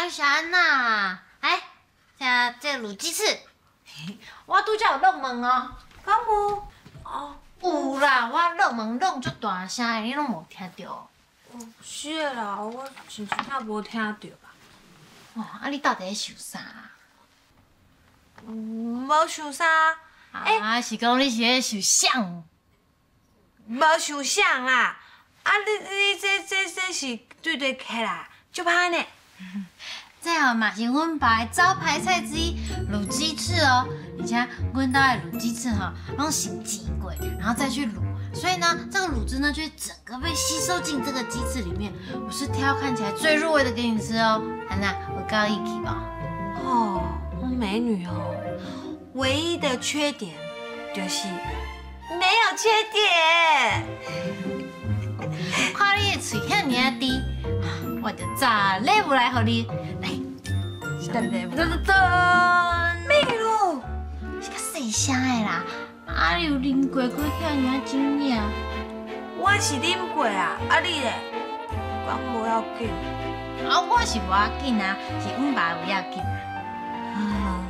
阿是安那？哎，这这卤鸡翅，我拄则有弄门哦。敢无？哦，有啦，我弄门弄足大声的，你拢无听着。哦？是的啦，我真真正无听着吧？哦，啊，你到底在想啥？嗯，无想啥。啊，是讲你是咧想啥？无想啥啦。啊，你你这这这是对对起啦，就歹呢。这哦嘛是阮爸的招牌菜之一，卤鸡翅哦。而且阮家的卤鸡翅哈，拢先煎过，然后再去卤，所以呢，这个卤汁呢就会整个被吸收进这个鸡翅里面。我是挑看起来最入味的给你吃哦，安娜，我告一起吧。哦，美女哦，唯一的缺点就是没有缺点。看你的嘴遐尼啊低，我就炸礼物来给你。来，噔噔噔噔，美女。是较细声的啦，啊你有啉过过遐尔酒呢？我是啉过啊，啊你咧？讲无要紧。啊我是无要紧啊，是阮爸有要紧啊。啊，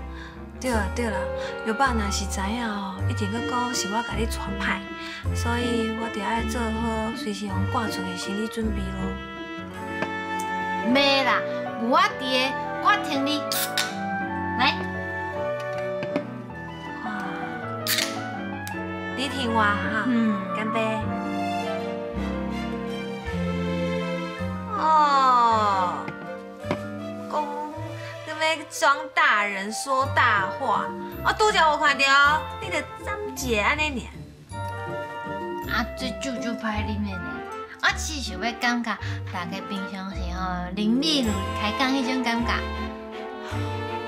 对了对了，有爸若是知影哦，一定佮讲是我甲你传派，所以我得爱做好随时用挂出的心理准备咯。袂啦，有我伫个，我听你。来。你听我哈，嗯，干杯。哦，公，你要装大人说大话，我拄则有看到，你的张姐安尼念。啊，这舅舅拍里面呢，我其实要感觉大家平常时候邻里开讲迄种感觉，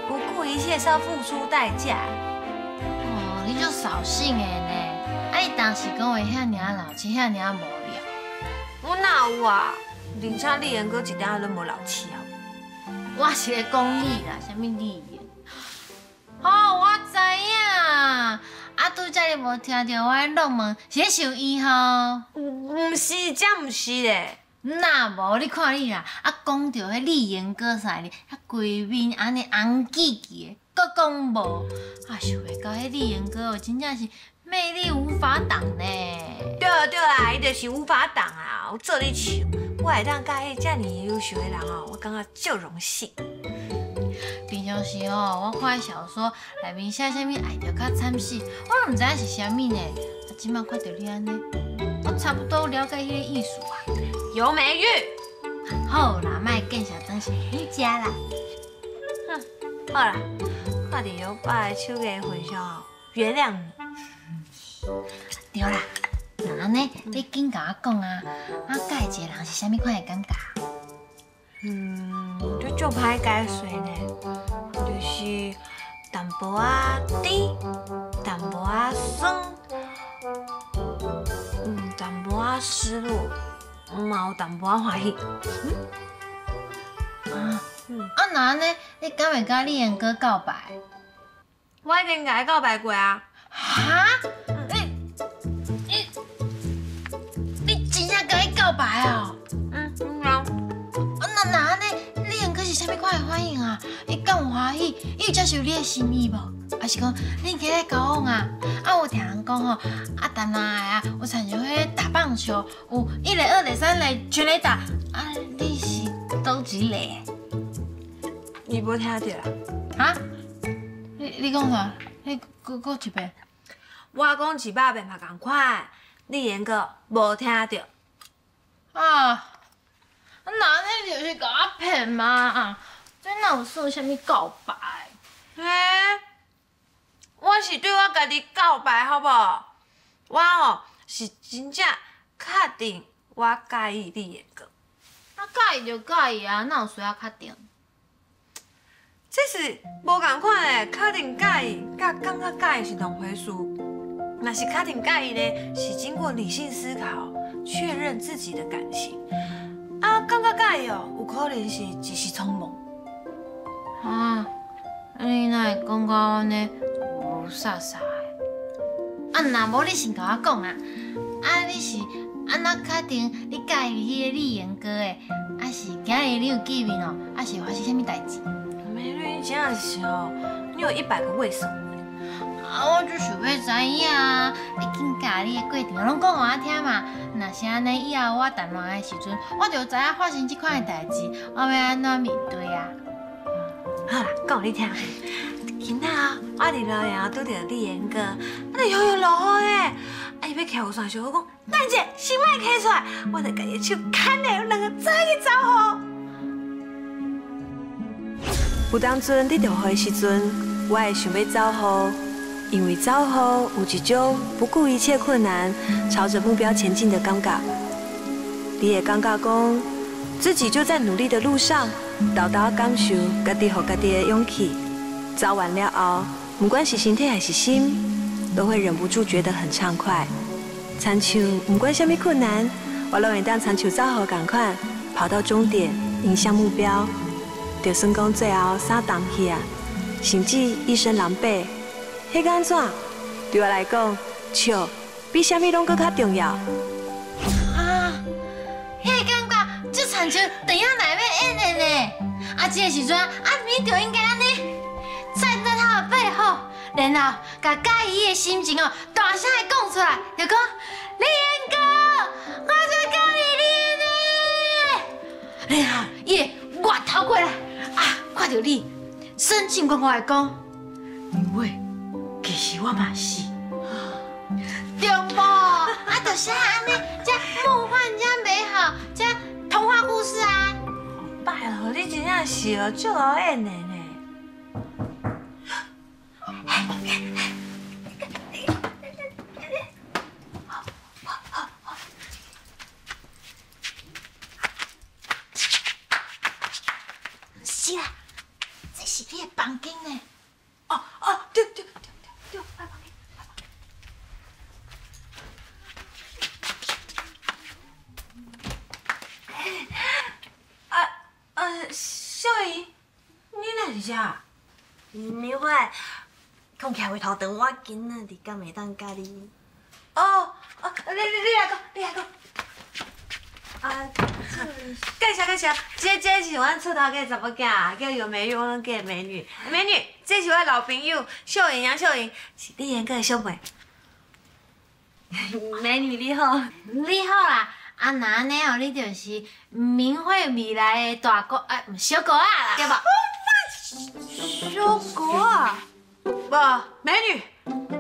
不顾一切是要付出代价。哦，你就扫兴的呢。啊！你当时讲话遐尔老气，遐尔无聊。我哪有啊？而且丽言哥一点仔都无老气啊！我是咧讲你啦，什么李岩？哦，我。啊，拄则你无听着我论文是咧想伊吼？毋是，真毋是咧。那无你看你啦，啊，讲着迄丽言哥啥哩，啊，规面安尼红记记的，搁讲无，啊，想袂到迄丽言哥哦，真正是。魅力无法挡呢！对啊对啊，伊就是无法挡啊！我做你笑，我会当甲迄遮尔优秀的人哦，我感觉足荣幸。平常时哦，我看小说内面写啥物爱着较惨死，我都毋知影是啥物呢。啊，今麦看到你安尼，我差不多了解迄个意思啊。尤美玉，好啦，卖更小东西你家啦。哼，好啦，看伫有爸的手艺份上哦，原谅你。对啦，那安尼你紧甲我讲啊，啊，介一个人是啥物款的感觉？嗯，就就歹解释呢，就是淡薄啊甜，淡薄啊酸，嗯，淡薄啊失落，嘛有淡薄啊欢喜。啊，啊，那安尼你敢会甲李彦哥告白？我已经甲伊告白过啊。哈？你你你真正甲伊告白哦，反应啊？你敢有欢喜？伊有接受你的心意无？还是讲你起来交往啊？啊，我听人讲吼，啊，等下啊，有参像迄打棒球，有一垒、二垒、三垒全垒打，啊，你是倒一垒？你无听到啦？啊？你你讲啥？你讲讲一遍。我讲一百遍嘛共款，你连个无听到。啊！那那就是甲我骗嘛？这哪有算什么告白？嘿，我是对我家己告白，好不？我哦是真正确定我介意你的个。啊，介意就介意啊，哪有需要确定？这是无共款的，确定介意，甲感觉介意是两回事。若是确定介意呢，是经过理性思考。确认自己的感情啊，感觉介意哦，有可能是一时匆忙啊。你哪会讲到安尼无傻傻的？啊，那无你先甲我讲啊。啊，你是安那确定你介意迄个李延哥的，啊是今日你有见面哦，啊是发生什么代志？美女，你真的是哦，你有一百个为什么。啊，我就想要知影啊，你紧甲你的过程拢讲互我听嘛。若是安尼以后我谈恋爱的时阵，我就知影发生即款的代志，我要安怎面对啊？好啦，讲你听。今仔，我伫楼阳拄着李延哥，啊，你摇摇落雨诶，啊，伊要徛有山小我讲，等者先莫起出来，我着甲伊手牵咧，两个再去走好。有当阵伫着雨时阵，我会想要走好，因为走好有一种不顾一切困难，朝着目标前进的感觉。你也感觉讲，自己就在努力的路上，豆豆感受家己和家己的勇气。走完了后，不管是身体还是心，都会忍不住觉得很畅快。参像不管什么困难，我拢会当参像走好赶快跑到终点，迎向目标。就算讲最后啥东西啊，甚至一身狼狈，迄个安怎？对我来讲，笑比什么拢更较重要。啊，迄感觉就参像电影内面演的呢。啊，这个时阵，阿咪就应该安尼站在他的背后，然后把介意的心情哦大声的讲出来，就讲李彦哥，我最介意你呢。然后伊会越头过来。啊看到你，深情款款的讲，因为其实我嘛是，对不？啊，就是托，你真正是哦，足好演的呢。房间呢？哦哦，对对对对对，来房间，来房间。啊呃，小姨，你哪是啥？你会讲起来回头等我紧啊，你敢会当甲你？哦哦，你你你来讲，你来讲。啊，介绍介绍，这这是阮厝头家查某囝，叫尤美玉，我拢叫美女。美女，这是我老朋友秀英，杨秀英，是李彦哥的小妹。美女你好，你好啦。啊，那安尼哦，你就是明慧未来的大哥，哎，小哥啊啦，对不？小哥啊？无，美女，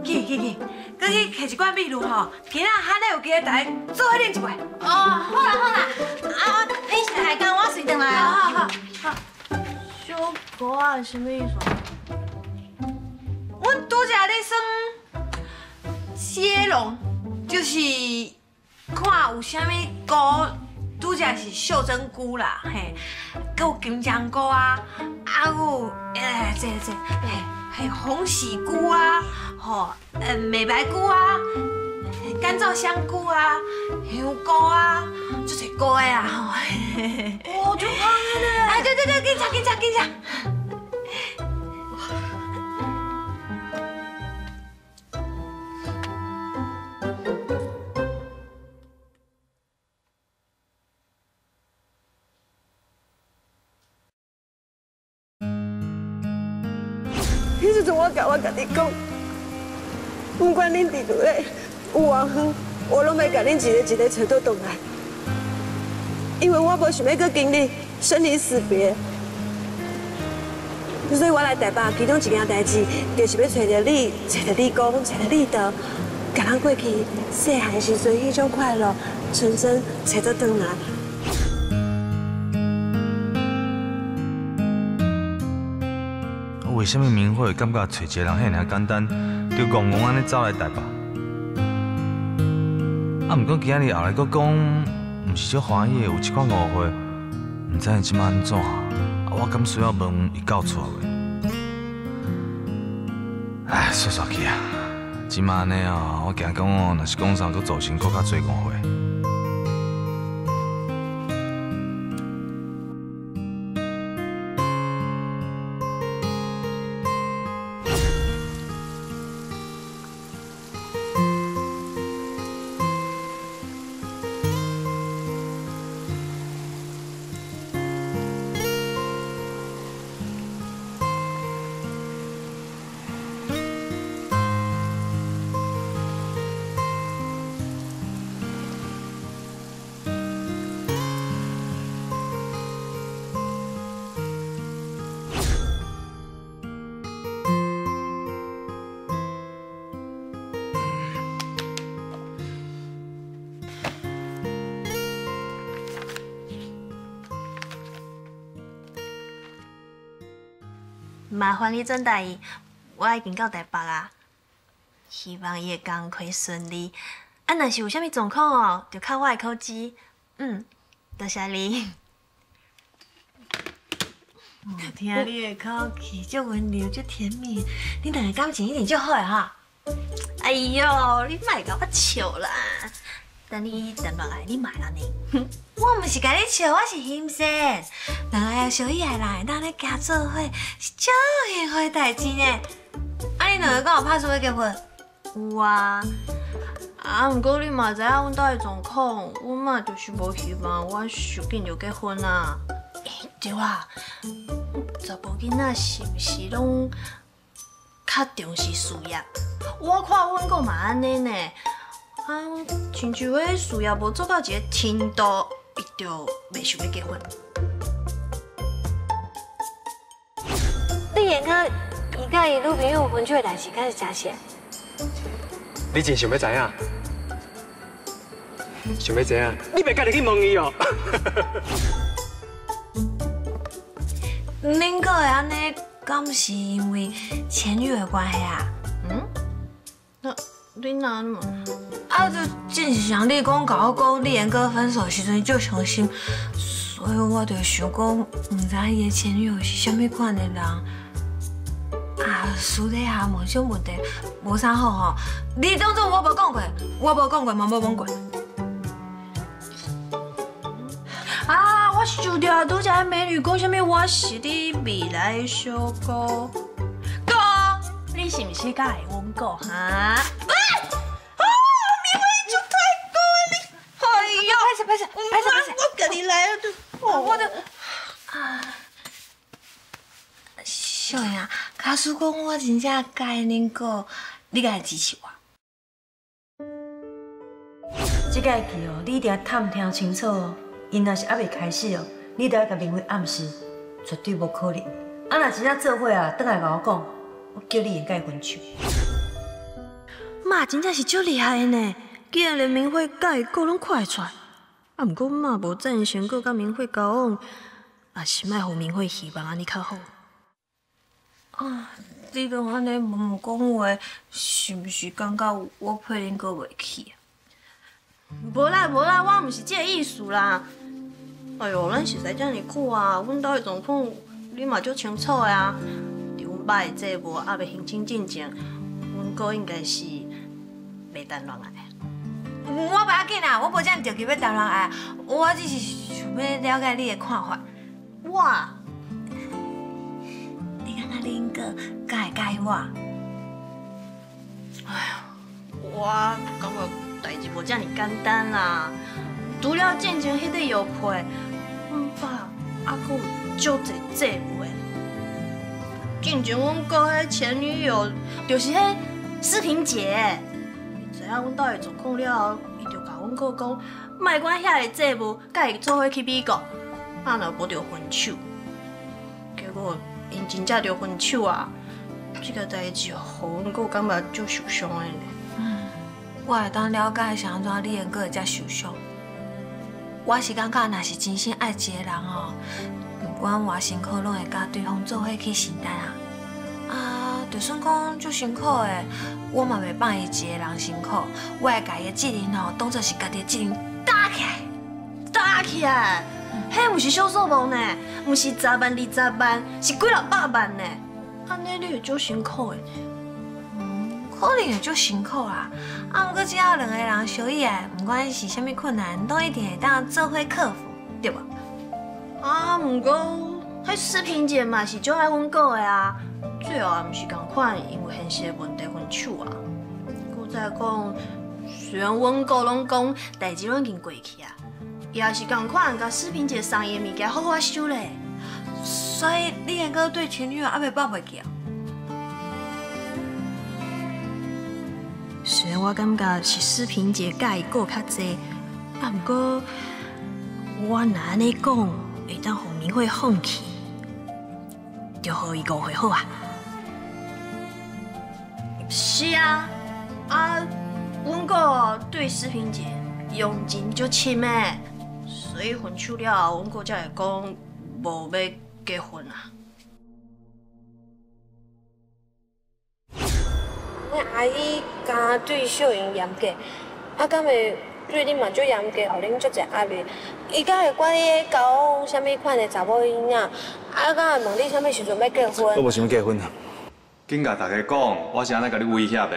去去去。搁去摕一罐秘鲁吼，今仔喊你有机会大家做伙啉一杯。哦，好啦好啦，啊，你先来讲，我先转来。好好好。小哥啊，什么意思？阮拄则咧算接龙，就是看有啥物歌，拄则是袖珍菇啦，嘿，搁有金针菇啊，啊有诶，这这，嘿，还有红喜菇啊。吼，呃，美白菇啊，干燥香菇啊，香菇啊，这些菇的啊，吼。哦，就香的哎，对对对，紧吃紧吃紧吃。我教我跟你讲？不管恁伫多咧有偌远，我拢要甲恁一个一个找倒倒来，因为我无想要搁经历生离死别，所以我来台北，其中一件代志就是要找着你，找着你公，找着你的，甲咱过去细汉时阵迄种快乐、纯真找倒倒来。为什么明慧感觉找一个人遐尔简单，就戆戆安尼走来台北？啊，毋过今日后来佫讲，毋是足欢喜的，有一款误会，毋知伊即马安怎？啊我敢需要问伊到厝未？唉，算算去啊！即马安尼哦，我惊讲哦，若是讲啥，佫造成佫较侪误会。麻烦你转达伊，我已经到台北啊，希望伊的工课顺利。啊，若是有啥物状况哦，就靠我的口机。嗯，多谢你。哦，听你的口气，足温柔，足甜蜜，你两个感情一定足好的哈。哎呦，你莫甲我笑啦！等你等落来，你买了呢？我毋是甲你笑，我是欣赏。两个小意爱人，当咧加做伙，是足幸福的代志呢。啊，你两个敢有拍拖要结婚？有啊。啊，毋过你嘛知影阮家的状况，阮嘛就是无希望我受紧就结婚啊。对啦，查甫囡仔是毋是拢较重视事业？我看阮哥嘛安尼呢。啊，亲像迄事业无做到一个程度，伊就袂想要结婚。你眼看伊甲伊女朋友分手的代志，敢是真实？你真想要知影？想要知影？你别家己去问伊哦。恁哥会安尼，敢是因为前女友的关系啊？嗯？那你哪嘛？啊，就正是像你讲，甲我讲你跟哥分手时阵就伤心，所以我就想讲，唔知伊的前女友是虾米款的人。啊，私底下问些问题，无啥好吼。你当作我无讲过，我无讲过，嘛无问过。啊！我想到拄则美女讲啥物，我是你未来的小哥。哥，你是毋是甲会阮哥哈？啊！啊！你会就太。哎呦！拍摄拍摄拍摄拍摄！我跟你来了，我我的啊！小杨，假使讲我真正介恁哥，你敢会支持我？这个戏哦，你一定要探听清楚哦。因若是还未开始哦，你都要甲明辉暗示，绝对无可能。啊，若真正做伙啊，倒来甲我讲，我叫你甲伊分手。妈真正是足厉害的呢，竟然连明慧甲伊个拢看会出来。啊，毋过妈无赞成过甲明慧交往，也是莫互明慧希望安尼较好。啊，你都安尼问讲话，是毋是感觉我配恁过袂起啊？无啦无啦，我毋是这个意思啦。哎呦，咱实在遮尔久啊，阮兜的状况你嘛足清楚的啊。伫阮爸的这无还未形成进程，阮哥应该是袂谈恋爱。我不要紧啊，我无遮着急要谈恋爱，我只是想要了解你的看法。我，你看看恁哥介会介意我？哎呀，我感觉代志无遮尔简单啦。除了进前迄个药配。阮爸还佫有足侪姐妹，进前阮哥迄前女友就是迄视频姐，知影阮兜的状况了后，伊就甲阮哥讲，莫管遐个姐妹，甲伊做伙去美国，啊若无着分手。结果因真正着分手啊！这个代志，互阮哥感觉足受伤的呢。嗯，我会当了解是安怎，你个哥会遮受伤。我是感觉，若是真心爱一个人哦，管偌辛苦，拢会甲对方做伙去承担啊。啊，就算讲足辛苦的，我嘛袂放伊一个人辛苦，我会甲伊的责任哦，当做是家己的责任打起来，打起来。迄毋是小数目呢，毋是十万、二十万，是几落百万呢。安尼你会足辛苦的。可能会足辛苦啦，啊，毋过只要两个人相依爱，不管是虾米困难，都一定会当做伙克服，对吧？啊，毋过迄视频姐嘛是足爱阮哥的啊，最后也毋是共款，因为现实问题分手啊。搁再讲，虽然阮哥拢讲代志拢已经过去啊，伊也是共款，甲视频姐送伊物件好好收咧。所以你两个对前女友还未放袂记啊？虽然我感觉是视频姐介意过较济，啊，毋过我若安尼讲，会当让明慧放弃，就好伊误会好啊。是啊，啊，阮哥对视频姐用情足深的，所以分手了后，阮哥才会讲无要结婚啊。阿姨家对小英严格，啊，敢会对恁嘛足严格，互恁足侪压力。伊敢会管你交啥物款的查某囡仔，啊，敢会问你啥物时阵要结婚我婚。无想要结婚啊！紧甲大家讲，我是安尼甲你威胁的。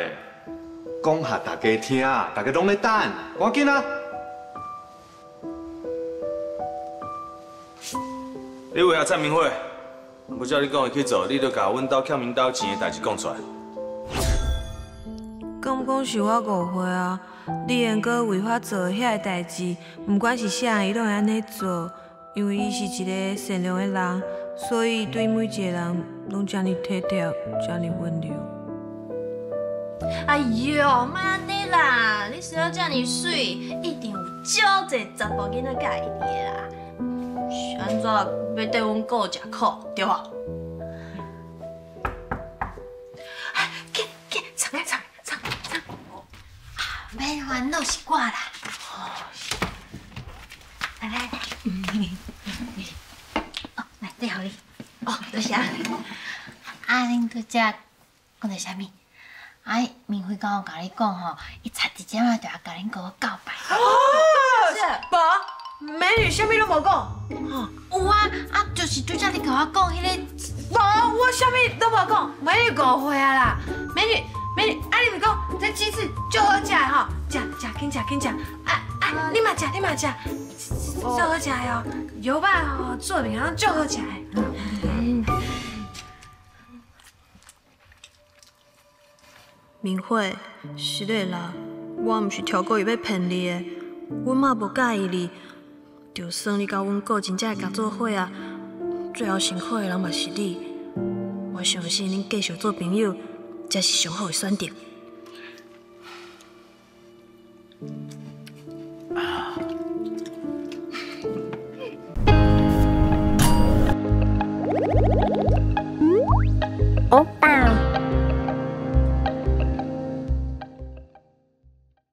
讲下大家听，大家拢咧等，赶紧啊！你为何蔡明慧？不叫你讲会去做，你就甲阮兜欠明兜钱的代志讲出来。敢不讲是我误会啊？李彦哥为我做遐个代志，不管是啥，伊拢会安尼做，因为伊是一个善良的人，所以对每一个人拢这么体贴，这么温柔。哎呦，莫安尼啦！你虽然这么水，一定有足侪查甫囡仔介意你啦。是安怎要对阮顾食苦，对无？免烦恼是我啦。来来来，哦，来对好哩。哦，多谢。啊，恁拄则讲着啥物？啊，明辉刚有甲你讲吼，伊差一点仔就要甲恁哥告白。无，美女啥物拢无讲。有啊，啊，就是拄则你甲我讲迄个。无，我啥物都无讲，美女误会啊啦。美女，美女，啊你咪讲这鸡翅就好食的吼，食食紧食紧食。啊啊，你嘛食，你嘛食，就好食的哦。油巴吼做面好就好食。明慧，是的啦，我毋是超过伊要骗你的，阮嘛无介意你，就算你甲阮哥真正甲做伙啊，最后辛苦的人嘛是你。我相信恁继续做朋友，才是上好的选择。